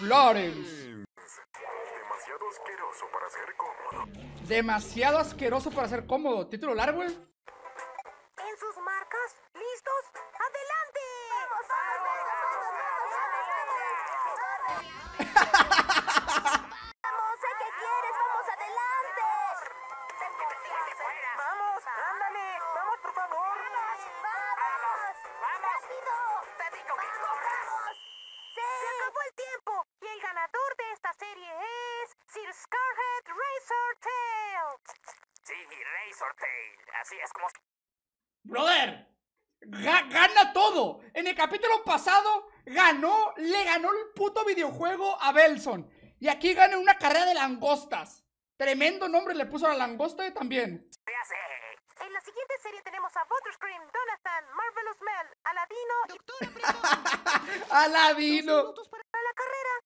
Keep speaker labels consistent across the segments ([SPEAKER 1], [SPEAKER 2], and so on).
[SPEAKER 1] Clarence.
[SPEAKER 2] Demasiado asqueroso para ser cómodo.
[SPEAKER 1] Demasiado asqueroso para ser cómodo. Título largo, eh.
[SPEAKER 3] En sus marcas,
[SPEAKER 4] Así es como...
[SPEAKER 1] Brother, ga- gana todo. En el capítulo pasado ganó, le ganó el puto videojuego a Belson. Y aquí gana una carrera de langostas. Tremendo nombre le puso a la langosta también.
[SPEAKER 4] se hace.
[SPEAKER 3] En la siguiente serie tenemos a Butterscream, Donathan, Marvelous Mel, Aladino y
[SPEAKER 1] Aladino.
[SPEAKER 3] para la carrera.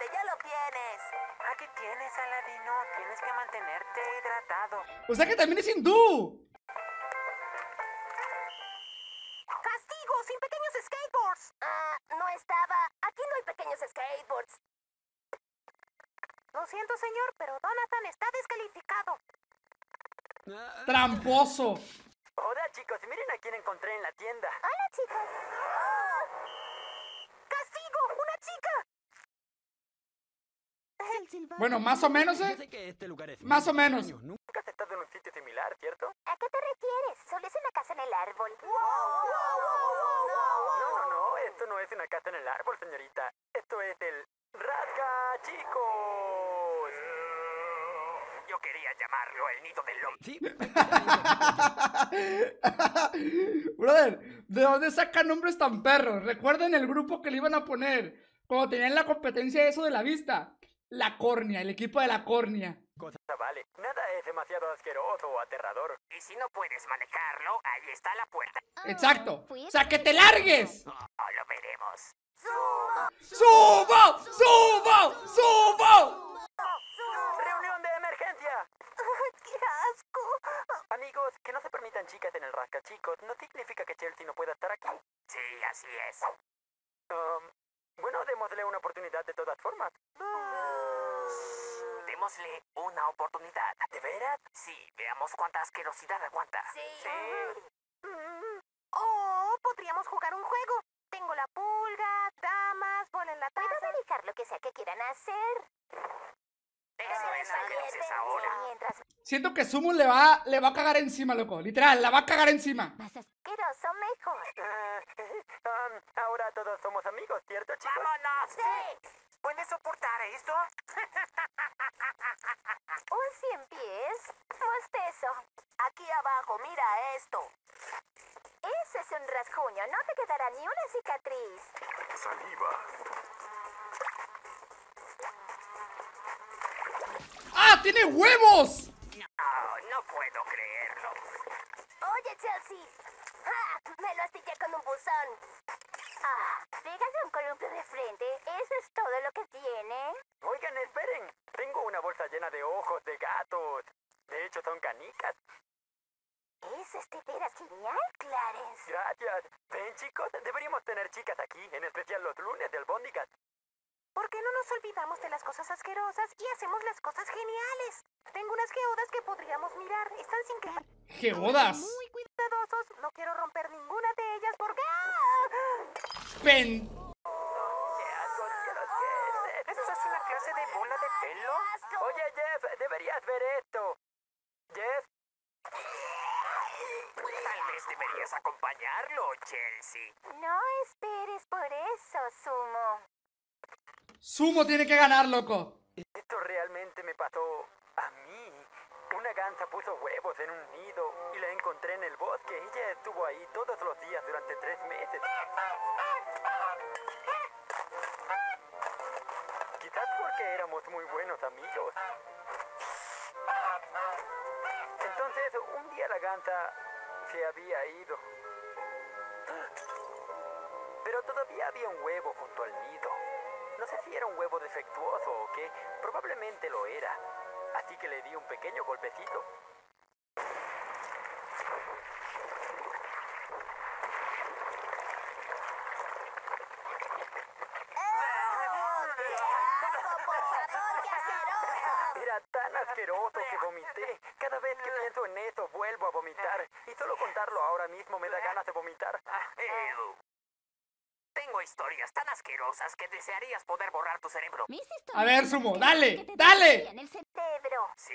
[SPEAKER 3] Ya lo tienes.
[SPEAKER 4] Aquí tienes, Aladino. Tienes que mantenerte hidratado.
[SPEAKER 1] O sea que también es hindú.
[SPEAKER 3] ¡Castigo! ¡Sin pequeños skateboards! Ah, no estaba. Aquí no hay pequeños skateboards. Lo siento, señor, pero Donathan está descalificado.
[SPEAKER 1] Tramposo.
[SPEAKER 4] Hola, chicos. Miren a quién encontré en la tienda.
[SPEAKER 3] ¡Hola, chicos! ¡Castigo! ¡Una chica!
[SPEAKER 1] Bueno, más o menos,
[SPEAKER 5] Yo
[SPEAKER 1] eh.
[SPEAKER 5] sé que este lugar es
[SPEAKER 1] Más o menos.
[SPEAKER 5] Nunca
[SPEAKER 4] has estado en un sitio similar, ¿cierto?
[SPEAKER 3] ¿A qué te refieres? Solo es una casa en el árbol.
[SPEAKER 4] No, no, no. Esto no es una casa en el árbol, señorita. Esto es el Rasca, chicos. Yo quería llamarlo el nido del lobo.
[SPEAKER 5] Sí,
[SPEAKER 1] Brother, ¿de dónde sacan nombres tan perros? Recuerden el grupo que le iban a poner cuando tenían la competencia de eso de la vista. La córnea, el equipo de la córnea.
[SPEAKER 4] Cosa vale. Nada es demasiado asqueroso o aterrador. Y si no puedes manejarlo, ahí está la puerta.
[SPEAKER 1] Exacto. O sea, que te largues.
[SPEAKER 4] Oh, lo veremos.
[SPEAKER 1] ¡Subo! ¡Subo! ¡Subo!
[SPEAKER 4] ¡Reunión de emergencia!
[SPEAKER 3] ¡Qué asco!
[SPEAKER 4] Amigos, que no se permitan chicas en el rasca, chicos, no significa que Chelsea no pueda estar aquí. Sí, así es. Um, bueno, démosle una oportunidad de todas formas. Démosle una oportunidad. ¿De veras? Sí, veamos cuánta asquerosidad aguanta.
[SPEAKER 3] Sí. Mm. Oh, podríamos jugar un juego. Tengo la pulga, damas, bola en la taza. Puedes dedicar lo que sea que quieran hacer.
[SPEAKER 4] Eso es lo que dices ahora.
[SPEAKER 3] Mientras
[SPEAKER 1] Siento que Sumo le va, le va a cagar encima, loco. Literal, la va a cagar encima.
[SPEAKER 3] más asqueroso, mejor.
[SPEAKER 4] Um, ahora todos somos amigos, ¿cierto, chicos? ¡Vámonos!
[SPEAKER 3] Sí.
[SPEAKER 4] ¿Puedes soportar esto?
[SPEAKER 3] Un cien pies. Bostezo. Aquí abajo, mira esto. Ese es un rasguño. No te quedará ni una cicatriz.
[SPEAKER 2] Saliva.
[SPEAKER 1] ¡Ah, tiene huevos!
[SPEAKER 4] No, no puedo creerlo.
[SPEAKER 3] Oye, Chelsea. ¡Ah! Me lo astillé con un buzón. Ah, pégale un columpio de frente. ¿Eso es todo lo que tiene?
[SPEAKER 4] Oigan, esperen. Tengo una bolsa llena de ojos de gatos. De hecho, son canicas.
[SPEAKER 3] Eso es de veras genial, Clarence.
[SPEAKER 4] Gracias. Ven, chicos, deberíamos tener chicas aquí, en especial los lunes del Bondicat. ¿Por qué no nos olvidamos de las cosas asquerosas y hacemos las cosas geniales? Tengo unas geodas que podríamos mirar. Están sin que...
[SPEAKER 1] ¡Geodas!
[SPEAKER 3] Muy cuidadosos. No quiero romper ninguna de ellas porque...
[SPEAKER 1] Pen...
[SPEAKER 4] ¡Qué asco, cielos, qué es! ¿Eso es una clase de bola de pelo? Oye, Jeff, deberías ver esto. Jeff. Tal vez deberías acompañarlo, Chelsea.
[SPEAKER 3] No esperes por eso, Sumo.
[SPEAKER 1] Sumo tiene que ganar, loco.
[SPEAKER 4] Esto realmente me pasó a mí. Una gansa puso huevos en un nido y la encontré en el bosque. Ella estuvo ahí todos los días durante tres meses. Quizás porque éramos muy buenos amigos. Un día la gansa se había ido. Pero todavía había un huevo junto al nido. No sé si era un huevo defectuoso o qué. Probablemente lo era. Así que le di un pequeño golpecito. da ganas de vomitar.
[SPEAKER 5] Ah, ew. Tengo historias tan asquerosas que desearías poder borrar tu cerebro.
[SPEAKER 6] Mis
[SPEAKER 1] A ver, Sumo, dale, dale.
[SPEAKER 6] destruyen el
[SPEAKER 3] Cerebro.
[SPEAKER 5] Sí,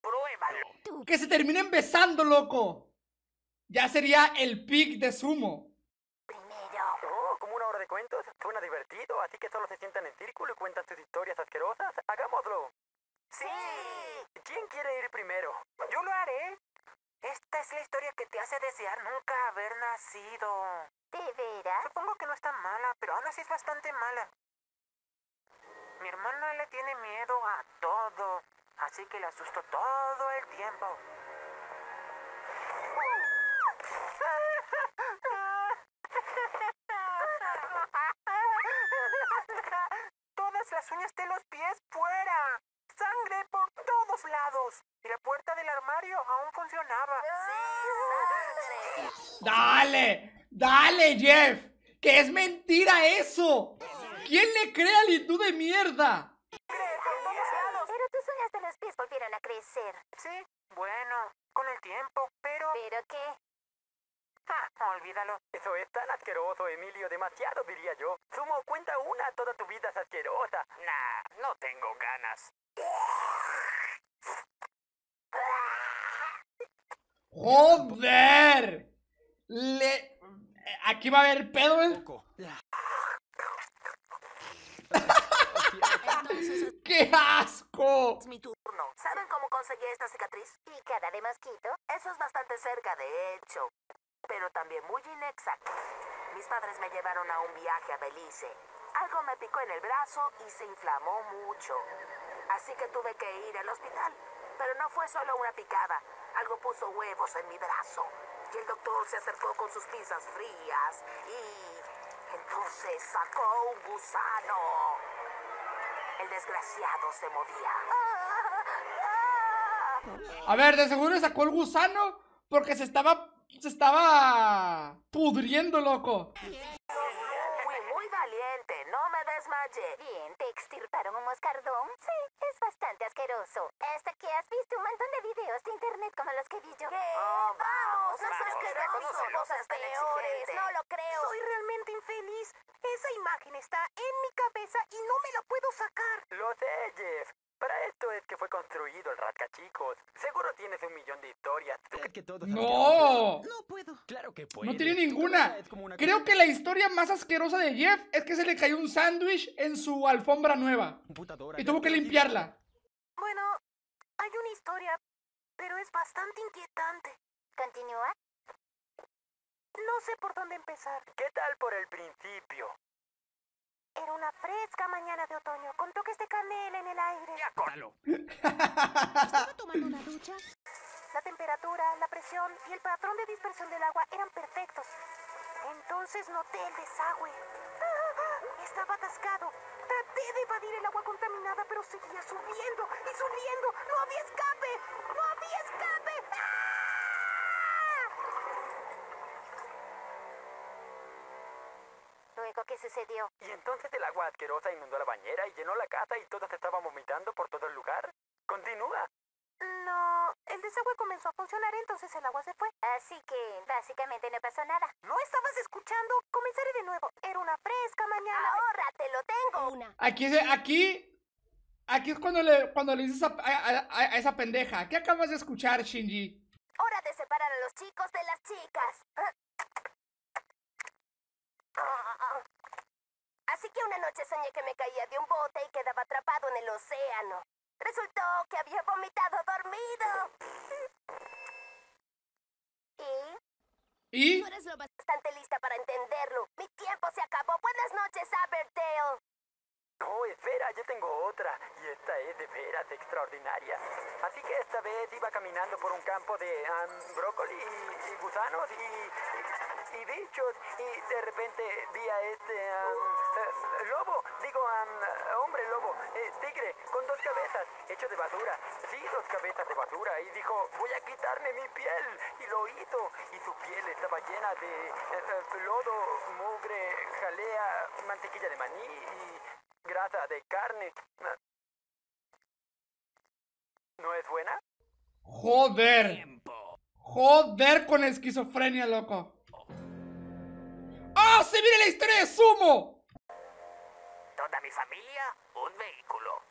[SPEAKER 5] pruébalo.
[SPEAKER 1] Que se terminen besando, loco. Ya sería el pick de Sumo.
[SPEAKER 3] Primero.
[SPEAKER 4] Oh, como una hora de cuentos. Suena divertido, así que solo se sientan en círculo y cuentan sus historias asquerosas. Hagámoslo.
[SPEAKER 3] Sí.
[SPEAKER 4] ¿Quién quiere ir primero?
[SPEAKER 5] Yo lo haré. Esta es la historia que te hace desear nunca haber nacido. Supongo que no es tan mala, pero aún así es bastante mala. Mi hermana le tiene miedo a todo, así que le asusto todo el tiempo. Todas las uñas de los pies fuera. Sangre por todos lados. Y la puerta del armario aún funcionaba.
[SPEAKER 1] Dale, dale, Jeff. Que es mentira eso. ¿Quién le cree al hindú de mierda?
[SPEAKER 3] Pero tus uñas de los pies volvieron a crecer.
[SPEAKER 5] Sí, bueno, con el tiempo, pero...
[SPEAKER 3] ¿Pero qué?
[SPEAKER 5] Ah, olvídalo.
[SPEAKER 4] Eso es tan asqueroso, Emilio. Demasiado, diría yo. Sumo, cuenta una. Toda tu vida es asquerosa.
[SPEAKER 5] Nah, no tengo ganas.
[SPEAKER 1] Joder. Le... Aquí va a haber pedo.
[SPEAKER 6] Entonces,
[SPEAKER 1] ¡Qué asco!
[SPEAKER 5] Es mi turno. ¿Saben cómo conseguí esta cicatriz?
[SPEAKER 3] ¿Y cara de mosquito?
[SPEAKER 5] Eso es bastante cerca, de hecho, pero también muy inexacto. Mis padres me llevaron a un viaje a Belice. Algo me picó en el brazo y se inflamó mucho. Así que tuve que ir al hospital. Pero no fue solo una picada. Algo puso huevos en mi brazo. Y el doctor se acercó con sus pinzas frías y entonces sacó un gusano. El desgraciado se movía.
[SPEAKER 1] A ver, de seguro sacó el gusano porque se estaba. Se estaba pudriendo, loco.
[SPEAKER 5] Fui muy valiente, no me desmayé.
[SPEAKER 3] Bien, ¿te extirparon un moscardón? Sí, es bastante asqueroso. Hasta que has visto un montón de videos de internet como los que vi yo.
[SPEAKER 5] Oh, vamos,
[SPEAKER 3] es asqueroso. Cosas peores, no lo creo.
[SPEAKER 4] Soy realmente infeliz. Esa imagen está en mi cabeza y no me la puedo sacar. Lo sé, Jeff. Para esto es que fue construido el rascachicos. Seguro tienes un millón de historias.
[SPEAKER 7] Que
[SPEAKER 1] ¡No!
[SPEAKER 7] No puedo. Claro que puedo.
[SPEAKER 1] No tiene ninguna. Creo que la historia más asquerosa de Jeff es que se le cayó un sándwich en su alfombra nueva. Y tuvo que limpiarla.
[SPEAKER 4] Bueno, hay una historia, pero es bastante inquietante.
[SPEAKER 3] ¿Continúa?
[SPEAKER 4] No sé por dónde empezar. ¿Qué tal por el principio? Era una fresca mañana de otoño, con toques de canela en el aire.
[SPEAKER 6] ¿estaba tomando una ducha?
[SPEAKER 4] La temperatura, la presión y el patrón de dispersión del agua eran perfectos. Entonces noté el desagüe. ¡Ah! Estaba atascado. Traté de evadir el agua contaminada, pero seguía subiendo y subiendo. ¡No había escape! ¡No había escape! ¡Ah!
[SPEAKER 3] ¿Qué sucedió?
[SPEAKER 4] Y entonces el agua asquerosa inundó la bañera y llenó la casa y todos estaban vomitando por todo el lugar. Continúa. No, el desagüe comenzó a funcionar, entonces el agua se fue.
[SPEAKER 3] Así que, básicamente no pasó nada.
[SPEAKER 4] ¿No estabas escuchando? Comenzaré de nuevo. Era una fresca mañana.
[SPEAKER 3] Ahora te lo tengo.
[SPEAKER 6] Una.
[SPEAKER 1] Aquí, es- aquí, aquí es cuando le, cuando le dices a, a- a- a esa pendeja. ¿Qué acabas de escuchar, Shinji?
[SPEAKER 3] Hora de separar a los chicos de las chicas. Así que una noche soñé que me caía de un bote y quedaba atrapado en el océano. Resultó que había vomitado dormido. Y
[SPEAKER 1] ¿Y?
[SPEAKER 6] Tú eres lo bas-
[SPEAKER 3] bastante lista para entenderlo. Mi tiempo se acabó. Buenas noches, Aberdale.
[SPEAKER 4] Oh, espera, yo tengo otra. Y esta es de veras extraordinaria. Así que esta vez iba caminando por un campo de brócoli y, y gusanos y, y, bichos. Y de repente vi a este am, eh, lobo, digo, am, hombre lobo, eh, tigre, con dos cabezas, hecho de basura. Sí, dos cabezas de basura. Y dijo, voy a quitarme mi piel. Y lo hizo. Y su piel estaba llena de eh, lodo, mugre, jalea, mantequilla de maní y grasa de carne. ¿No es buena?
[SPEAKER 1] Joder. Joder con esquizofrenia, loco. ¡Oh, se viene la historia de Sumo!
[SPEAKER 8] Familia, un vehículo.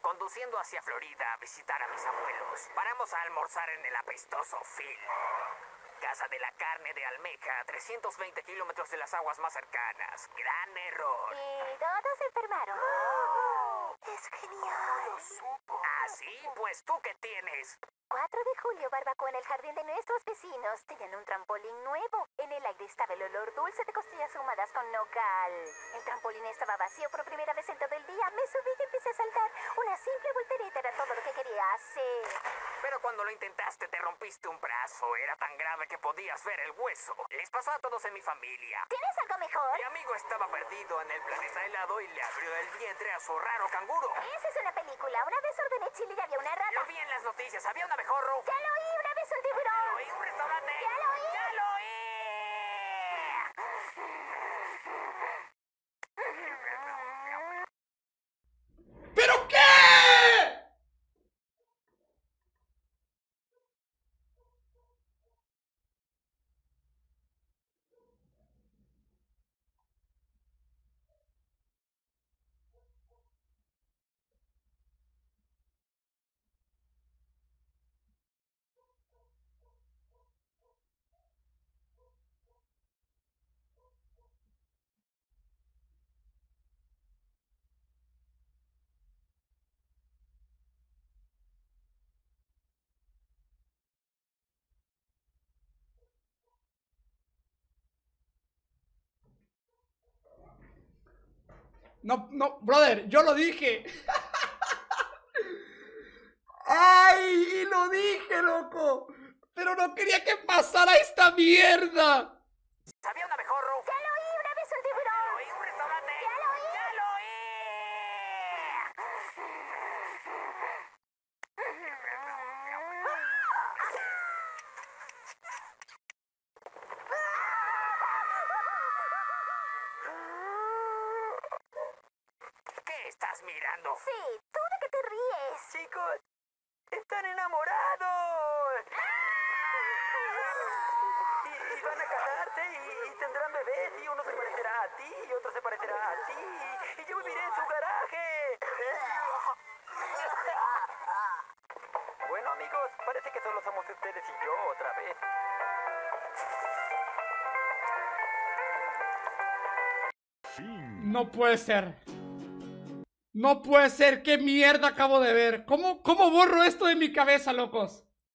[SPEAKER 8] Conduciendo hacia Florida a visitar a mis abuelos. Paramos a almorzar en el apestoso Phil. Casa de la carne de almeja, a 320 kilómetros de las aguas más cercanas. Gran error.
[SPEAKER 3] Y todos se enfermaron. Es genial.
[SPEAKER 8] ¿Ah, sí? Pues tú qué tienes.
[SPEAKER 3] 4 de julio, barbacoa en el jardín de nuestros vecinos. Tenían un trampolín nuevo. En el aire estaba el olor dulce de costillas ahumadas con nogal. El trampolín estaba vacío por primera vez en todo el día. Me subí y empecé a saltar. Una simple voltereta era todo lo que quería hacer.
[SPEAKER 8] Pero cuando lo intentaste te rompiste un brazo. Era tan grave que podías ver el hueso. Les pasó a todos en mi familia.
[SPEAKER 3] ¿Tienes algo mejor?
[SPEAKER 8] Mi amigo estaba perdido en el planeta helado y le abrió el vientre a su raro canguro.
[SPEAKER 3] Esa es una película. Una vez ordené chile y había una rata.
[SPEAKER 8] Lo vi en las noticias. Había una mejor ropa.
[SPEAKER 3] ¡Ya lo oí! ¡Una vez un
[SPEAKER 8] ¡Ya lo
[SPEAKER 3] tiburón!
[SPEAKER 8] oí! ¡Un restaurante!
[SPEAKER 3] ¡Ya lo oí!
[SPEAKER 8] ¡Ya lo oí!
[SPEAKER 1] ¿Pero qué? No, no, brother, yo lo dije. ¡Ay! Lo dije, loco. Pero no quería que pasara esta mierda.
[SPEAKER 8] Había una mejor ropa.
[SPEAKER 3] ¡Ya lo oí! ¡Una vez un
[SPEAKER 8] ¡Ya lo
[SPEAKER 3] tiburón!
[SPEAKER 8] oí! ¡Un restaurante!
[SPEAKER 3] ¡Ya lo oí!
[SPEAKER 8] ¡Ya lo oí! ¿Qué
[SPEAKER 3] Sí, ¿tú de qué te ríes?
[SPEAKER 8] Chicos, están enamorados. Y, y van a casarse y, y tendrán bebés y uno se parecerá a ti y otro se parecerá a ti y yo viviré en su garaje. Bueno amigos, parece que solo somos ustedes y yo otra vez.
[SPEAKER 1] No puede ser. No puede ser. ¿Qué mierda acabo de ver? ¿Cómo, cómo borro esto de mi cabeza, locos?